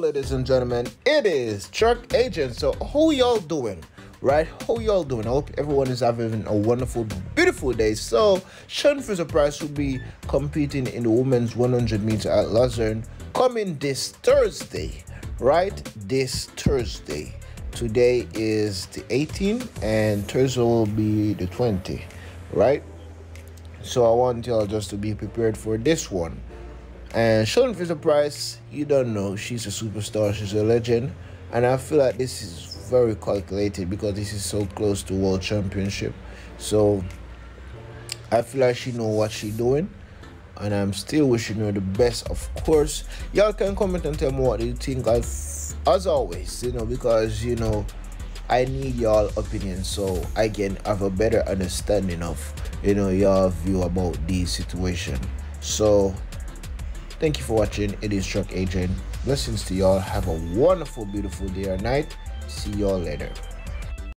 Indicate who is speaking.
Speaker 1: Ladies and gentlemen. It is Truck Agent. So, how y'all doing? Right? How y'all doing? I hope everyone is having a wonderful, beautiful day. So, Sean Fraser-Pryce will be competing in the women's 100 meter at Luzern coming this Thursday. Right? This Thursday. Today is the 18th, and Thursday will be the 20th. Right? So, I want y'all just to be prepared for this one. And Sean Fraser-Pryce, you don't know, she's a superstar, she's a legend. And I feel like this is very calculated because this is so close to World Championship. So I feel like she know what she doing. And I'm still wishing her the best, of course. Y'all can comment and tell me what you think. I've, as always, you know, because, you know, I need y'all opinion so I can have a better understanding of, you know, your view about the situation. So Thank you for watching. It is Chuck Adrian. Blessings to y'all. Have a wonderful, beautiful day or night. See y'all later.